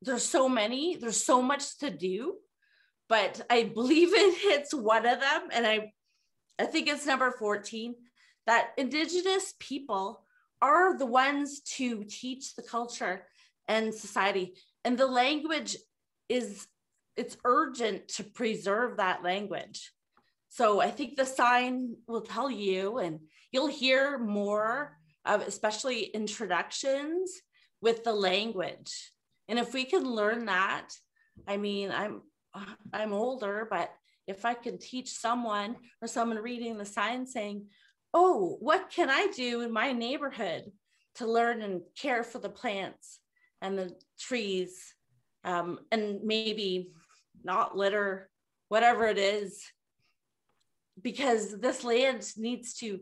F: There's so many, there's so much to do, but I believe it hits one of them. And I, I think it's number 14 that Indigenous people are the ones to teach the culture and society. And the language is it's urgent to preserve that language. So I think the sign will tell you, and you'll hear more of especially introductions with the language. And if we can learn that, I mean, I'm I'm older, but if I can teach someone or someone reading the sign saying, "Oh, what can I do in my neighborhood to learn and care for the plants and the trees, um, and maybe not litter, whatever it is, because this land needs to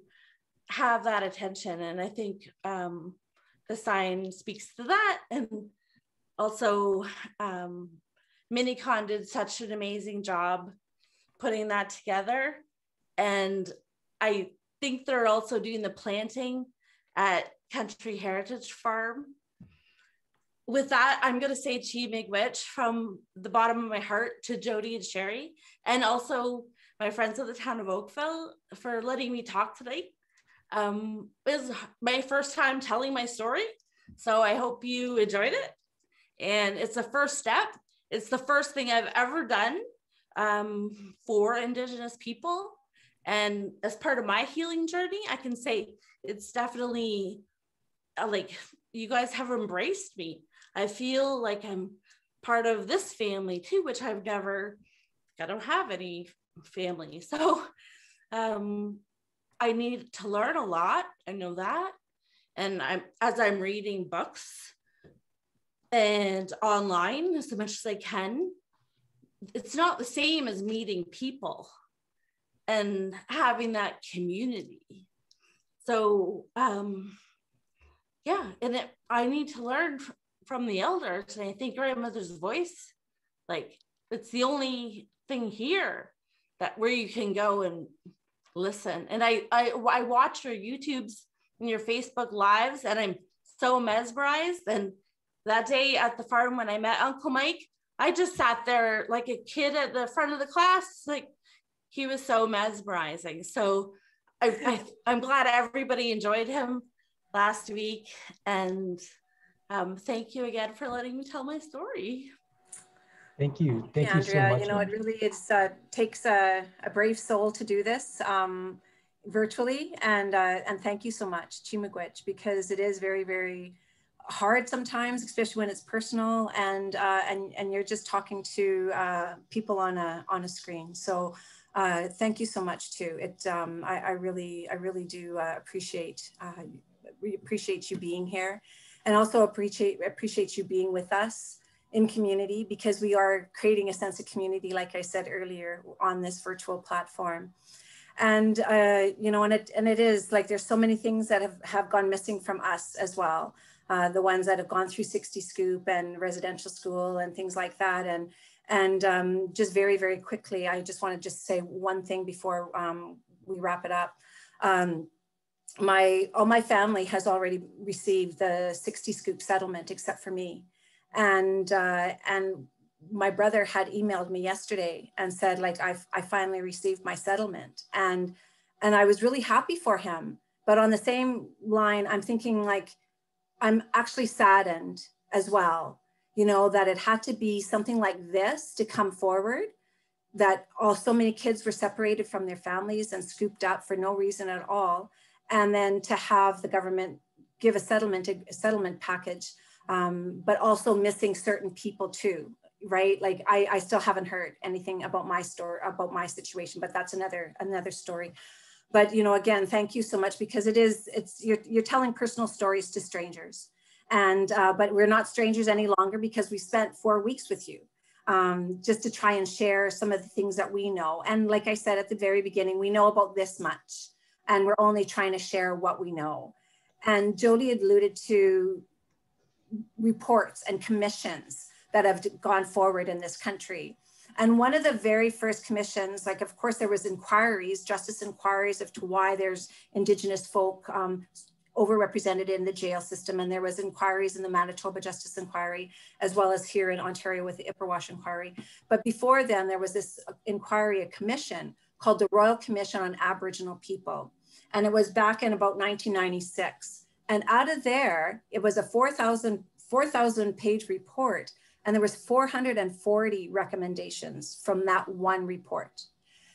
F: have that attention. And I think um, the sign speaks to that. And also, um, Minicon did such an amazing job putting that together. And I think they're also doing the planting at Country Heritage Farm. With that, I'm going to say Chi Miigwech from the bottom of my heart to Jody and Sherry, and also my friends of the town of Oakville for letting me talk tonight. Um, was my first time telling my story, so I hope you enjoyed it. And it's the first step. It's the first thing I've ever done um, for Indigenous people. And as part of my healing journey, I can say it's definitely uh, like you guys have embraced me. I feel like I'm part of this family too, which I've never, I don't have any family. So um, I need to learn a lot. I know that. And I'm as I'm reading books and online as much as I can, it's not the same as meeting people and having that community. So um yeah, and it, I need to learn from the elders. And I think grandmother's voice, like it's the only thing here that where you can go and listen. And I I, I watch your YouTubes and your Facebook lives, and I'm so mesmerized. And that day at the farm when I met Uncle Mike, I just sat there like a kid at the front of the class. Like he was so mesmerizing. So I, I am glad everybody enjoyed him last week, and um, thank you again for letting me tell my story.
A: Thank you. Thank
D: yeah,
A: you so
D: Andrea,
A: much.
D: You know, it really it's, uh, takes a, a, brave soul to do this um, virtually. And, uh, and thank you so much, Chi because it is very, very hard sometimes, especially when it's personal and, uh, and, and you're just talking to uh, people on a, on a screen. So uh, thank you so much too. It, um, I, I, really, I really do uh, appreciate, we appreciate you being here and also appreciate, appreciate you being with us in community because we are creating a sense of community, like I said earlier, on this virtual platform. And, uh, you know, and it, and it is like there's so many things that have, have gone missing from us as well. Uh, the ones that have gone through 60 Scoop and residential school and things like that. And, and um, just very, very quickly, I just want to just say one thing before um, we wrap it up. Um, my all my family has already received the 60 scoop settlement except for me and uh, and my brother had emailed me yesterday and said like I've, I finally received my settlement and and I was really happy for him. But on the same line, I'm thinking like I'm actually saddened as well. You know that it had to be something like this to come forward. That all so many kids were separated from their families and scooped up for no reason at all, and then to have the government give a settlement a settlement package um, but also missing certain people too right like I, I still haven't heard anything about my story about my situation but that's another another story but you know again thank you so much because it is it's you're, you're telling personal stories to strangers. And uh, but we're not strangers any longer because we spent four weeks with you um, just to try and share some of the things that we know. And like i said at the very beginning we know about this much and we're only trying to share what we know. And jody alluded to reports and commissions that have gone forward in this country. And one of the very first commissions, like of course there was inquiries, justice inquiries of to why there's indigenous folk um, overrepresented in the jail system. And there was inquiries in the Manitoba Justice Inquiry, as well as here in Ontario with the Ipperwash Inquiry. But before then, there was this inquiry, a commission called the Royal Commission on Aboriginal People. And it was back in about 1996. And out of there, it was a 4,000 4, page report, and there was 440 recommendations from that one report.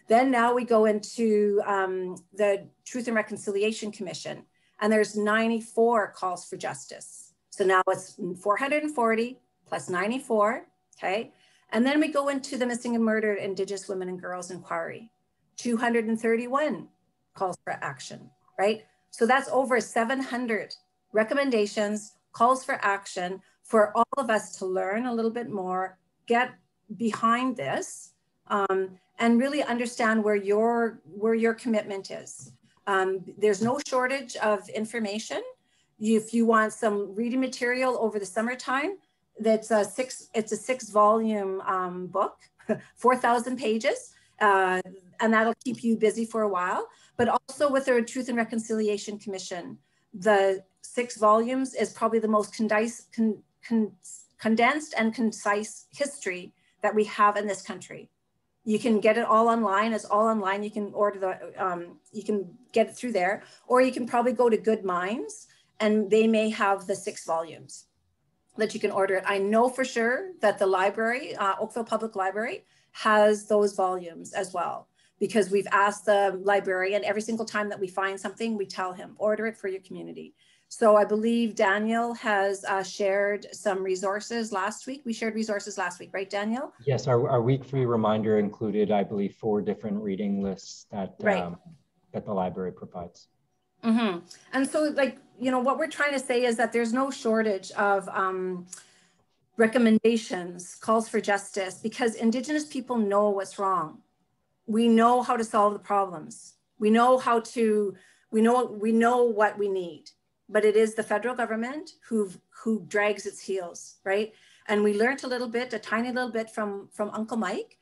D: Then now we go into um, the Truth and Reconciliation Commission, and there's 94 calls for justice So now it's 440 plus 94, okay? And then we go into the missing and murdered Indigenous women and girls inquiry, 231 calls for action, right? So that's over 700 recommendations, calls for action for all of us to learn a little bit more, get behind this, um, and really understand where your where your commitment is. Um, there's no shortage of information. If you want some reading material over the summertime, that's a six. It's a six volume um, book, four thousand pages, uh, and that'll keep you busy for a while. But also with the Truth and Reconciliation Commission, the six volumes is probably the most condensed, con, con, condensed and concise history that we have in this country. You can get it all online. It's all online. You can order the, um, you can get it through there, or you can probably go to Good Minds and they may have the six volumes that you can order it. I know for sure that the library, uh, Oakville Public Library, has those volumes as well because we've asked the librarian every single time that we find something, we tell him, order it for your community. So I believe Daniel has uh, shared some resources last week. We shared resources last week, right, Daniel?
A: Yes, our, our week three reminder included, I believe, four different reading lists that, right. um, that the library provides.
D: Mm -hmm. And so like, you know, what we're trying to say is that there's no shortage of um, recommendations, calls for justice, because Indigenous people know what's wrong. We know how to solve the problems. We know how to, we know, we know what we need but it is the federal government who who drags its heels, right? And we learned a little bit, a tiny little bit from from Uncle Mike,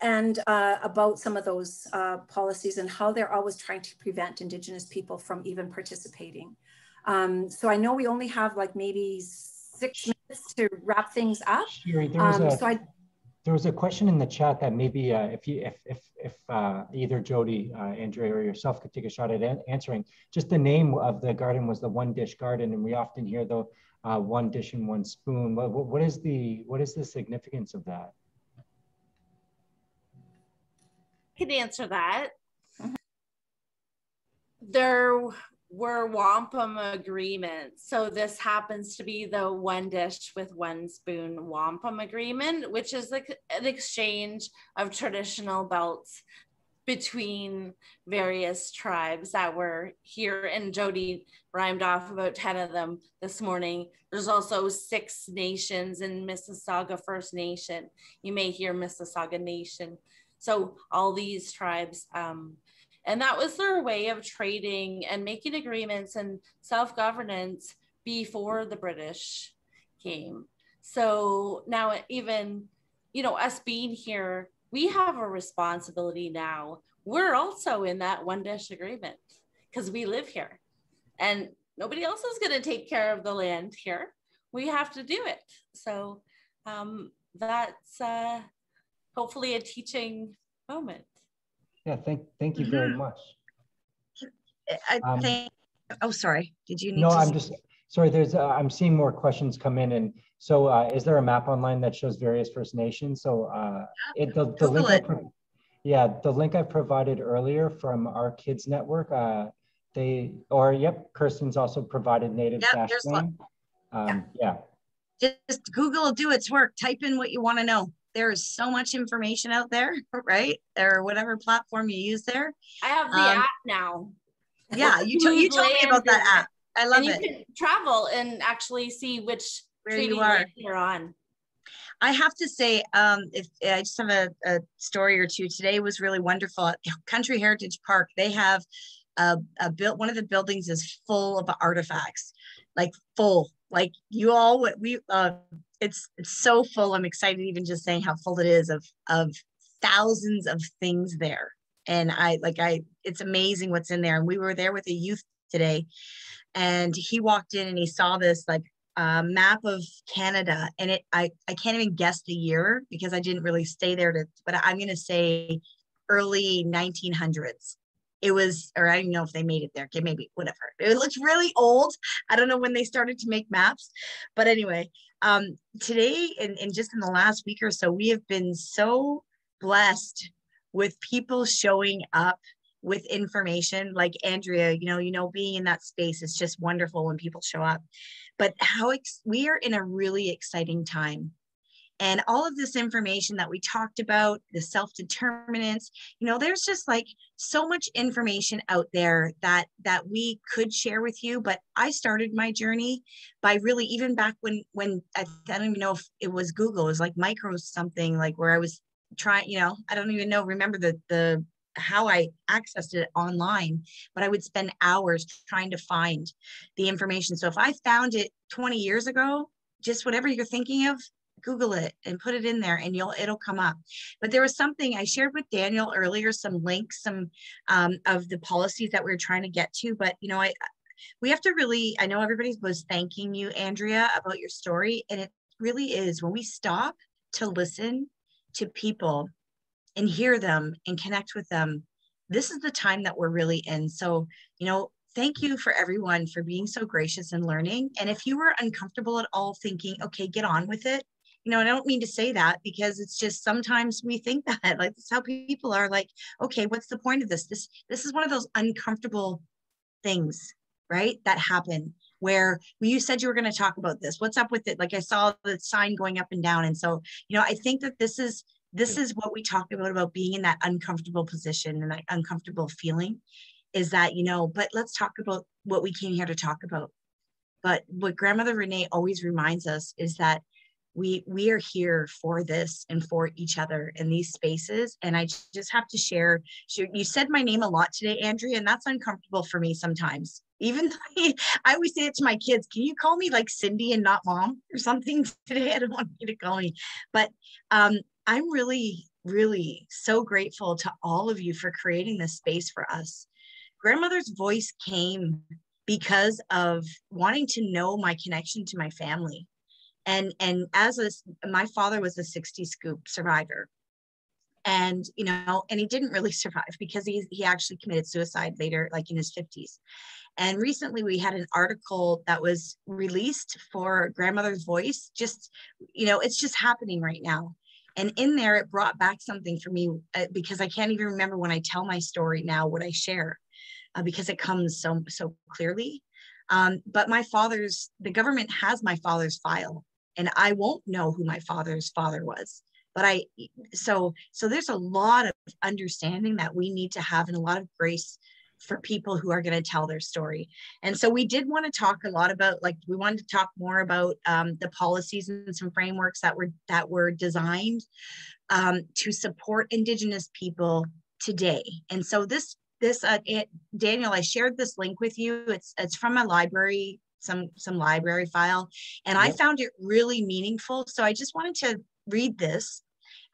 D: and uh, about some of those uh, policies and how they're always trying to prevent Indigenous people from even participating. Um, so I know we only have like maybe six minutes to wrap things up.
A: Um, a, so I, there was a question in the chat that maybe uh, if you if if if uh, either Jody, uh, Andrea, or yourself could take a shot at answering. Just the name of the garden was the One Dish Garden, and we often hear the uh, one dish and one spoon. What, what is the what is the significance of that?
F: Can answer that. There were wampum agreements. So this happens to be the one dish with one spoon wampum agreement, which is like an exchange of traditional belts between various tribes that were here. And Jody rhymed off about 10 of them this morning. There's also six nations in Mississauga First Nation. You may hear Mississauga Nation. So all these tribes um, and that was their way of trading and making agreements and self governance before the British came. So now, even, you know, us being here, we have a responsibility now. We're also in that one dish agreement because we live here and nobody else is going to take care of the land here. We have to do it. So um, that's uh, hopefully a teaching moment.
A: Yeah, thank thank you very mm-hmm. much.
E: I um, think. Oh, sorry. Did you need?
A: No, I'm just sorry. There's uh, I'm seeing more questions come in, and so uh, is there a map online that shows various First Nations? So uh, it the, the link. It. yeah, the link I provided earlier from our kids network. Uh, they or yep, Kirsten's also provided native yep, dash um, yeah. yeah.
E: Just Google will do its work. Type in what you want to know there is so much information out there, right? Or whatever platform you use there.
F: I have the um, app now.
E: Yeah, you, told you told me about that app. I love
F: and you
E: it.
F: can travel and actually see which where you are you're on.
E: I have to say, um, if I just have a, a, story or two. Today was really wonderful. At Country Heritage Park, they have a, a built one of the buildings is full of artifacts, like full. Like you all, we uh, it's it's so full. I'm excited even just saying how full it is of of thousands of things there. And I like I it's amazing what's in there. And we were there with a youth today and he walked in and he saw this like uh, map of Canada and it I, I can't even guess the year because I didn't really stay there to but I'm gonna say early 1900s it was or I don't know if they made it there okay maybe whatever it looks really old I don't know when they started to make maps but anyway um, today and, and just in the last week or so, we have been so blessed with people showing up with information like Andrea, you know, you know, being in that space is just wonderful when people show up. but how ex- we are in a really exciting time and all of this information that we talked about the self-determinants you know there's just like so much information out there that that we could share with you but i started my journey by really even back when when i, I don't even know if it was google it was like micro something like where i was trying you know i don't even know remember the the how I accessed it online, but I would spend hours trying to find the information. So if I found it 20 years ago, just whatever you're thinking of, Google it and put it in there and you'll it'll come up. But there was something I shared with Daniel earlier, some links, some um, of the policies that we are trying to get to. But you know, I we have to really, I know everybody was thanking you, Andrea, about your story. And it really is when we stop to listen to people and hear them and connect with them, this is the time that we're really in. So, you know, thank you for everyone for being so gracious and learning. And if you were uncomfortable at all thinking, okay, get on with it, you know, I don't mean to say that because it's just sometimes we think that like that's how people are like, okay, what's the point of this? This this is one of those uncomfortable things, right? That happen where well, you said you were going to talk about this. What's up with it? Like I saw the sign going up and down. And so, you know, I think that this is this is what we talk about about being in that uncomfortable position and that uncomfortable feeling is that, you know, but let's talk about what we came here to talk about. But what grandmother Renee always reminds us is that we we are here for this and for each other in these spaces and i just have to share you said my name a lot today andrea and that's uncomfortable for me sometimes. Even though i always say it to my kids can you call me like cindy and not mom? or something today i don't want you to call me. But um, i'm really really so grateful to all of you for creating this space for us. Grandmother's voice came because of wanting to know my connection to my family and and as a my father was a 60 scoop survivor. And you know and he didn't really survive because he, he actually committed suicide later like in his 50s and recently we had an article that was released for grandmother's voice just you know it's just happening right now. And in there it brought back something for me uh, because i can't even remember when i tell my story now what i share uh, because it comes so so clearly. Um, but my father's the government has my father's file and I won't know who my father's father was. But I, so, so there's a lot of understanding that we need to have and a lot of grace for people who are going to tell their story. And so we did want to talk a lot about, like, we wanted to talk more about um, the policies and some frameworks that were that were designed um, to support Indigenous people today. And so this this uh, it, Daniel, I shared this link with you. It's it's from a library some some library file and yep. i found it really meaningful so i just wanted to read this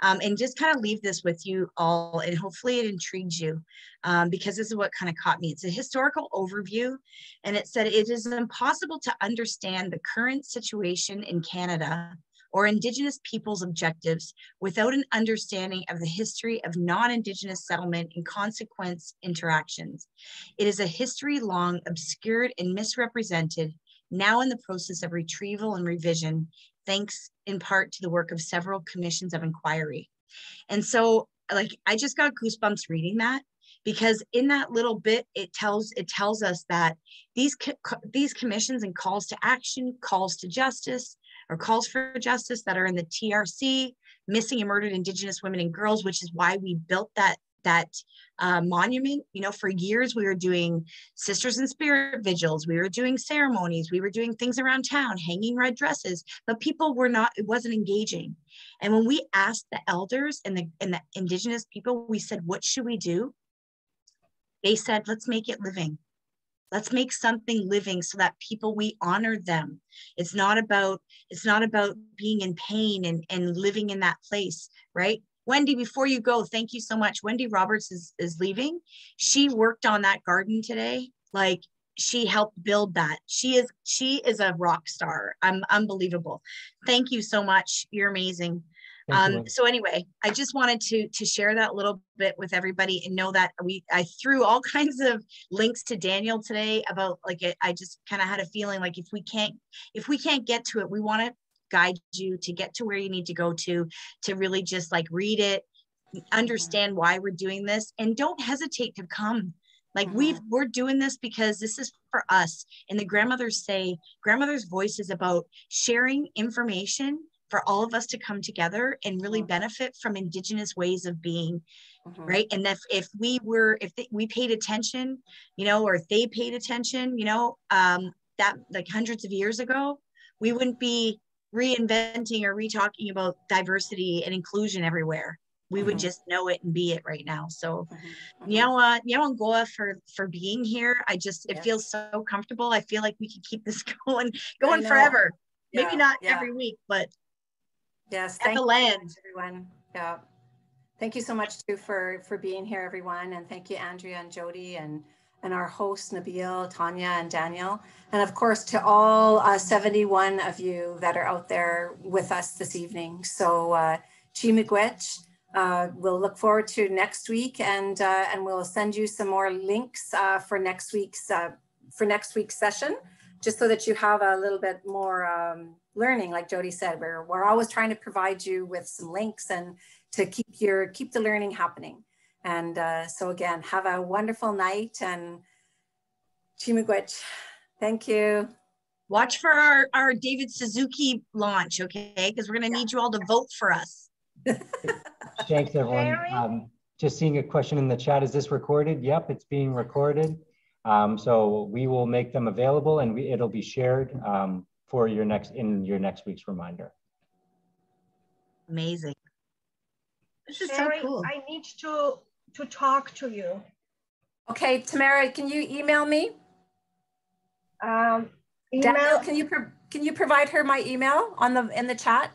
E: um, and just kind of leave this with you all and hopefully it intrigues you um, because this is what kind of caught me it's a historical overview and it said it is impossible to understand the current situation in canada or Indigenous peoples' objectives without an understanding of the history of non-Indigenous settlement and consequence interactions. It is a history long obscured and misrepresented, now in the process of retrieval and revision, thanks in part to the work of several commissions of inquiry. And so like I just got goosebumps reading that because in that little bit it tells it tells us that these co these commissions and calls to action calls to justice or calls for justice that are in the TRC, missing and murdered Indigenous women and girls, which is why we built that that uh, monument. You know, for years we were doing Sisters in Spirit vigils, we were doing ceremonies, we were doing things around town, hanging red dresses, but people were not. It wasn't engaging. And when we asked the elders and the and the Indigenous people, we said, "What should we do?" They said, "Let's make it living." Let's make something living so that people we honor them. It's not about it's not about being in pain and and living in that place right? Wendy before you go thank you so much. Wendy roberts is is leaving. She worked on that garden today. Like she helped build that. She is she is a rock star. I'm unbelievable. Thank you so much. You're amazing um, so anyway, I just wanted to to share that little bit with everybody and know that we I threw all kinds of links to Daniel today about like it, I just kind of had a feeling like if we can't if we can't get to it, we want to guide you to get to where you need to go to to really just like read it, understand why we're doing this, and don't hesitate to come Like we've we're doing this because this is for us. And the grandmothers say grandmother's voice is about sharing information for all of us to come together and really
D: Mhm.
E: benefit from indigenous ways of being
D: Mhm.
E: right and if if we were if they, we paid attention you know or if they paid attention you know um that like hundreds of years ago we wouldn't be reinventing or re-talking about diversity and inclusion everywhere we would
D: Mhm.
E: just know it and be it right now so
D: Mhm. Mhm.
E: Nyawa, Nyawa Ngoa for for being here. I just it
D: Yes.
E: feels so comfortable. I feel like we can keep this going going forever. Maybe not
D: yeah.
E: every week, but
D: Yes,
E: at
D: thank
E: the
D: you
E: land.
D: much, everyone. Yeah. Thank you so much too for for being here, everyone, and thank you, Andrea and Jody, and and our hosts Nabil, Tanya, and Daniel, and of course to all uh, 71 of you that are out there with us this evening. So, uh, Chi Miigwech, uh, we'll look forward to next week, and uh, and we'll send you some more links uh, for next week's uh, for next week's session, just so that you have a little bit more um, learning. Like Jody said, we're we're always trying to provide you with some links and to keep your keep the learning happening. And uh, so again, have a wonderful night and Chi Miigwech. Thank you.
E: Watch for our, our David Suzuki launch, okay? Because we're gonna need you all to vote for us.
A: Thanks, everyone. Um, just seeing a question in the chat. Is this recorded? Yep, it's being recorded. Um, so we will make them available and we, it'll be shared um, for your next in your next week's reminder.
E: Amazing. This is
G: Sherry,
E: so cool.
G: I need to to talk to you.
D: Okay, Tamara, can you email me?
G: Um,
D: Daniel,
G: email.
D: can you can you provide her my email on the in the chat?